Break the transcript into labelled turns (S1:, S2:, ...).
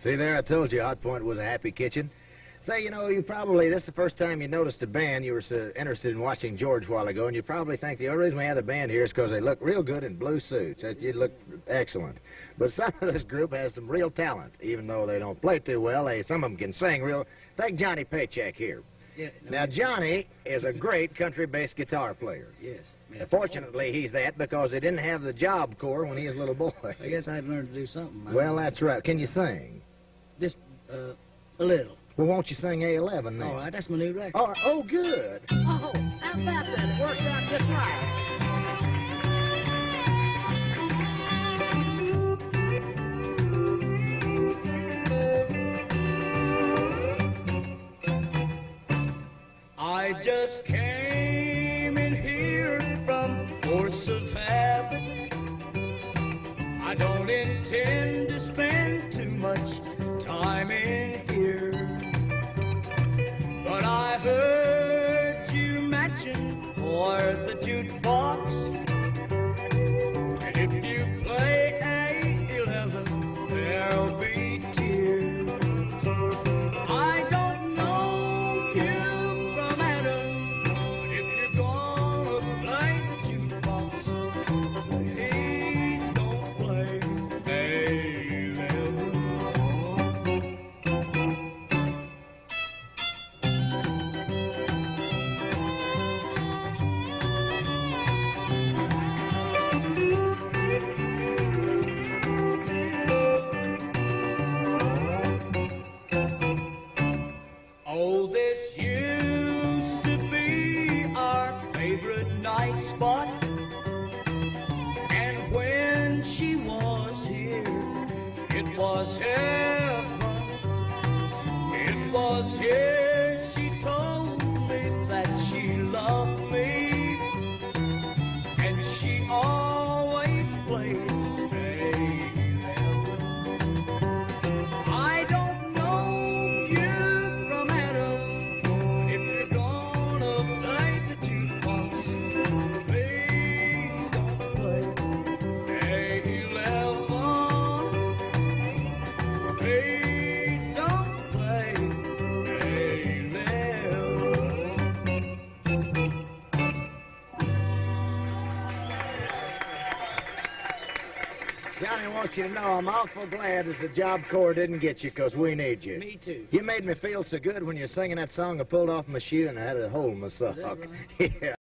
S1: See there, I told you Hotpoint was a happy kitchen. Say, you know, you probably, this is the first time you noticed a band. You were so interested in watching George a while ago, and you probably think the only reason we have the band here is because they look real good in blue suits. You look excellent. But some of this group has some real talent, even though they don't play too well. They, some of them can sing real. Take Johnny Paycheck here.
S2: Yeah, no,
S1: Now, Johnny is a great country-based guitar player.
S2: Yes. Yeah.
S1: Fortunately, he's that because they didn't have the job corps when he was a little boy.
S2: I guess I'd learn to do something.
S1: Well, that's right. Can you sing?
S2: Just uh, a little.
S1: Well, won't you sing A11 then?
S2: All right, that's my new record.
S1: Oh, oh, good. Oh, how about that? It works out just right.
S2: I just came in here from force mention for the jukebox. Spot. And when she was here, it was heaven. It was here she told me that she loved me. And she always played
S1: Johnny wants you to know I'm awful glad that the job corps didn't get you because we need you.
S2: Me too.
S1: You made me feel so good when you were singing that song. I pulled off my shoe and I had a hole in my sock.
S2: right?
S1: Yeah.